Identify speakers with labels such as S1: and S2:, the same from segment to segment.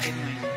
S1: Good night.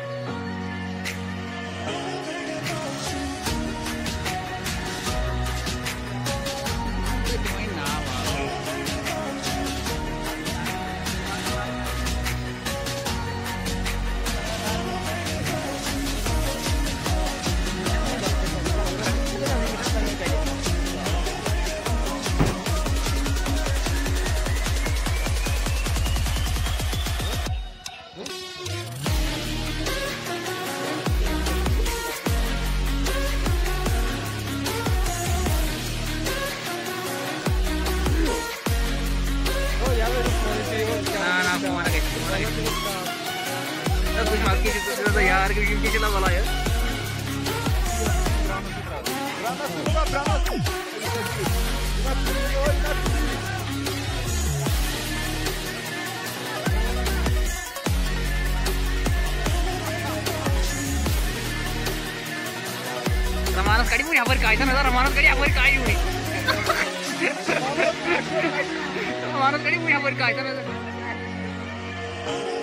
S1: रमानस कड़ी हुई पर काई था रमानस कड़ी अपर काई हुई रमानस कड़ी हुई पर काई था Amen.